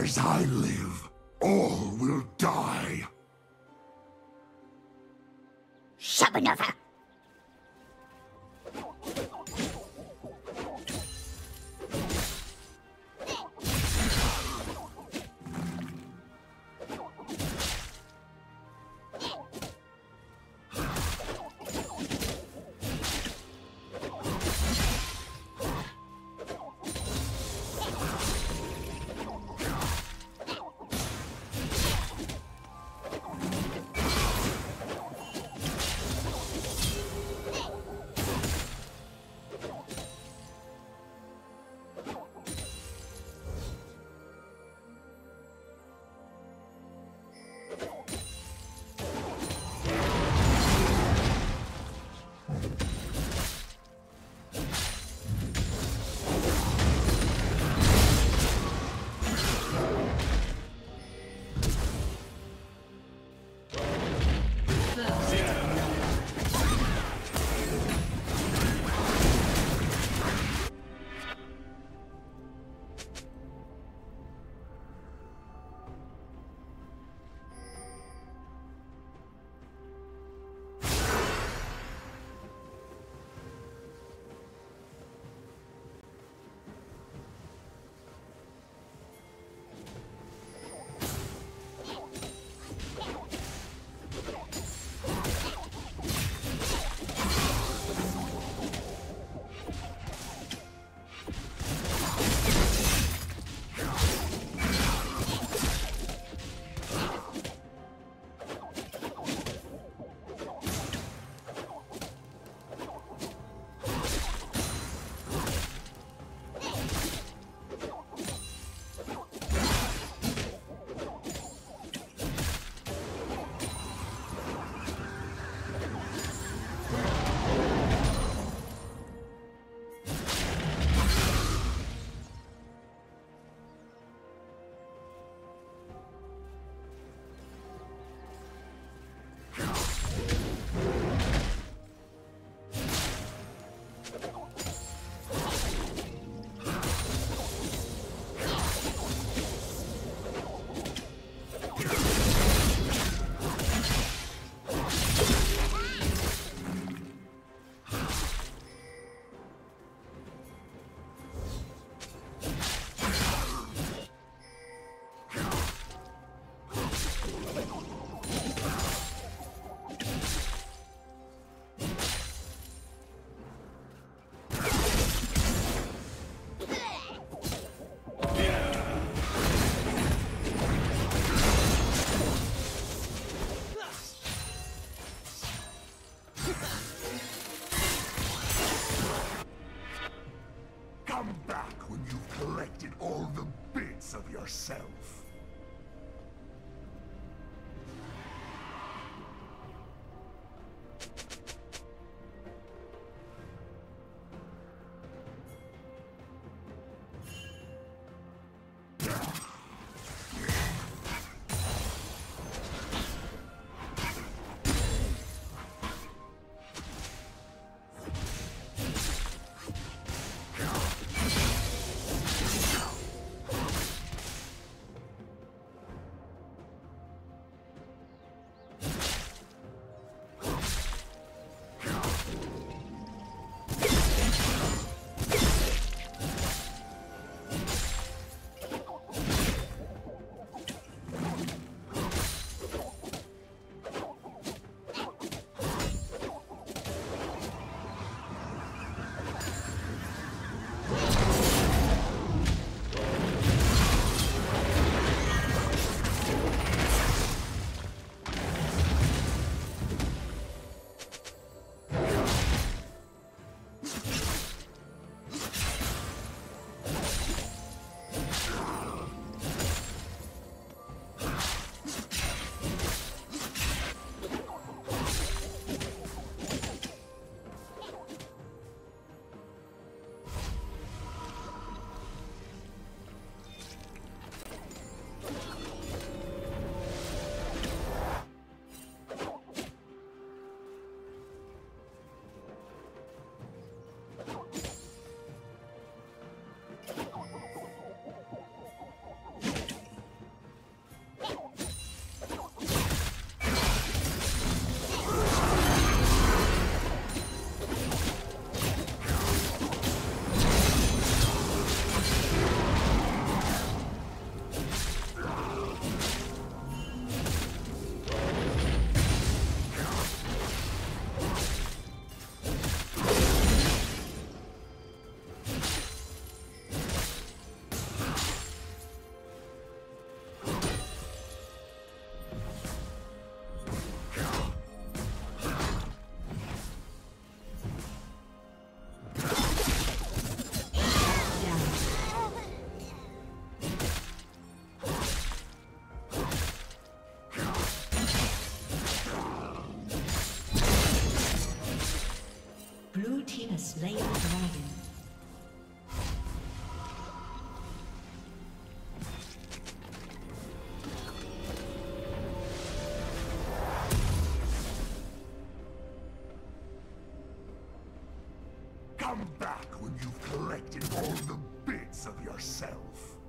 As I live, all will die. Shabanova! so. Come back when you've collected all the bits of yourself.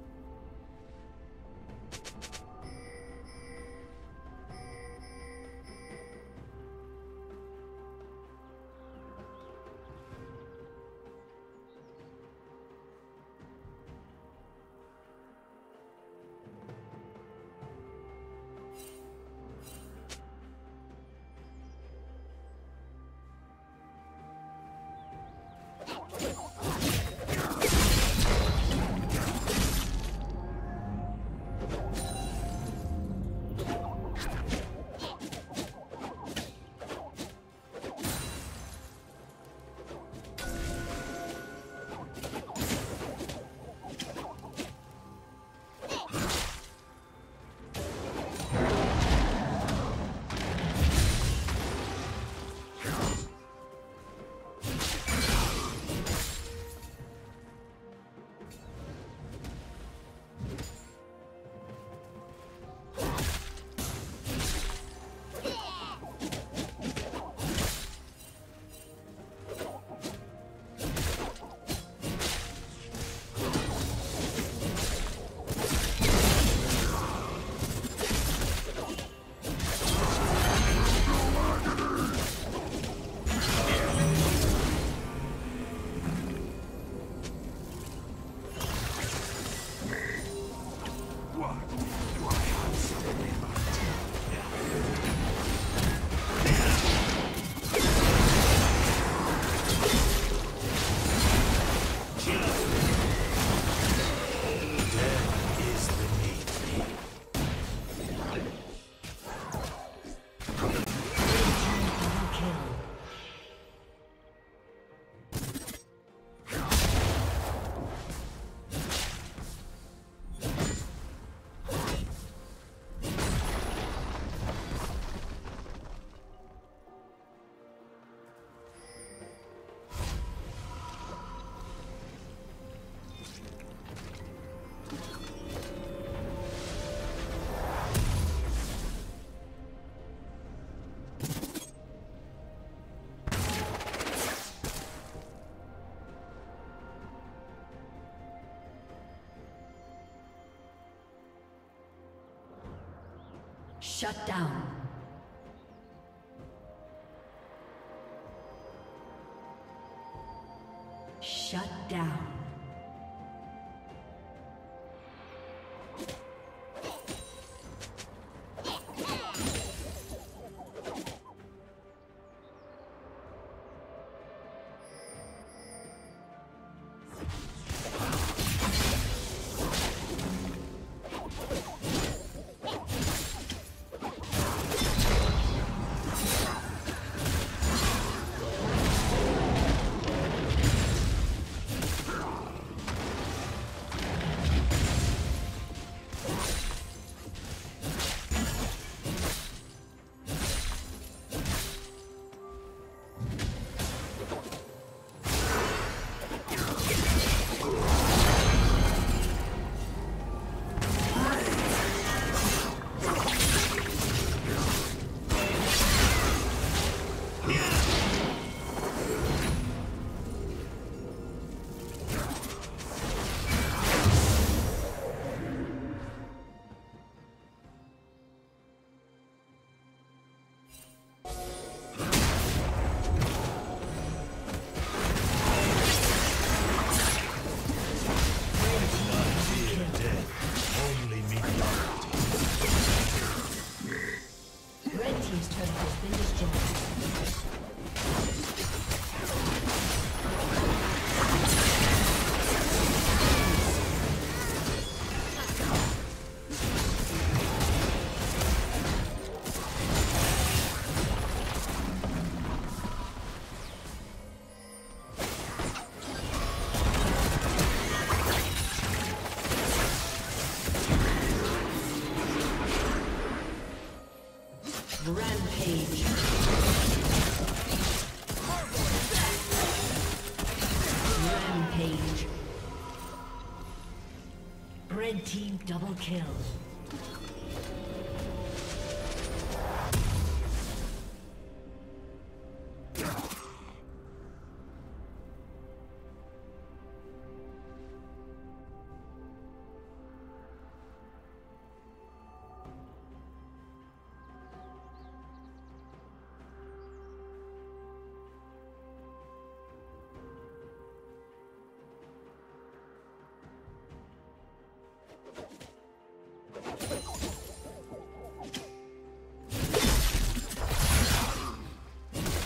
Shut down. Kill.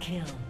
Kill.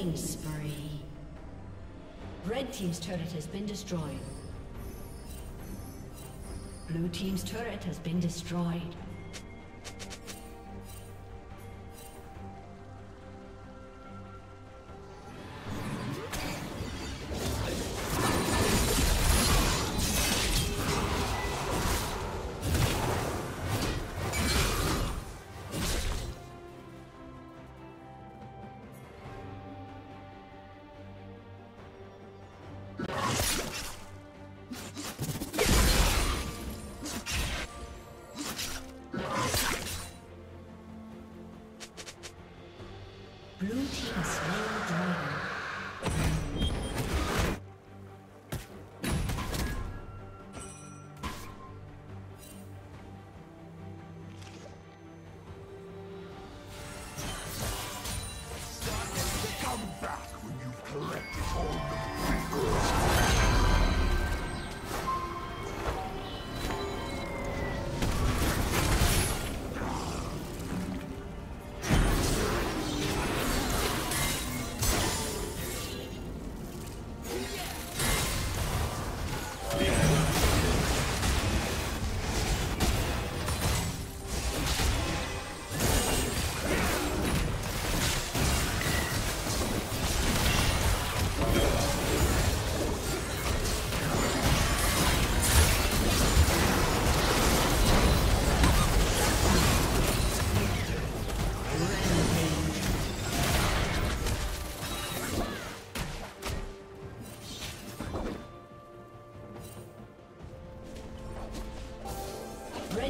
Killing spree. Red Team's turret has been destroyed. Blue Team's turret has been destroyed.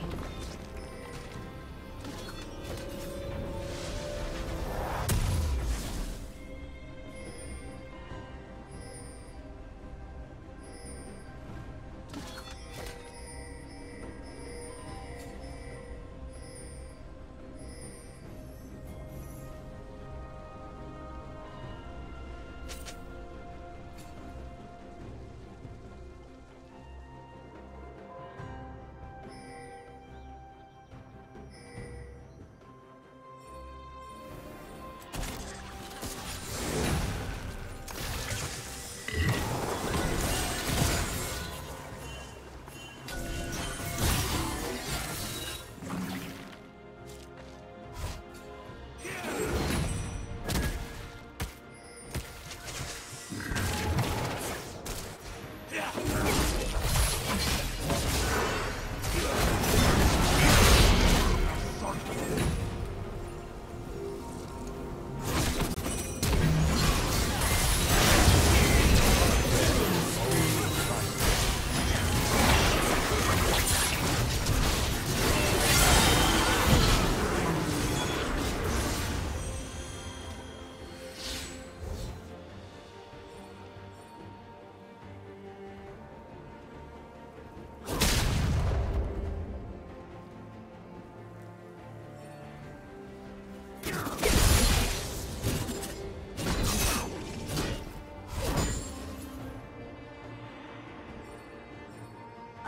Bye.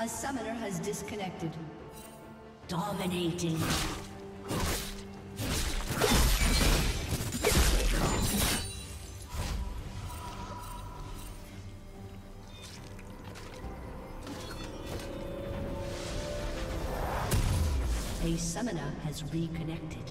A summoner has disconnected. Dominating. A summoner has reconnected.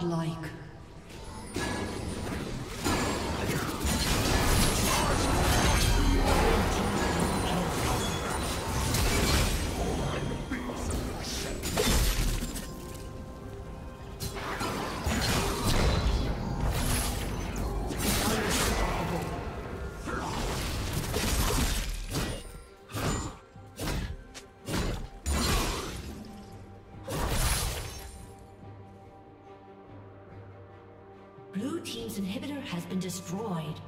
Godlike. Destroyed.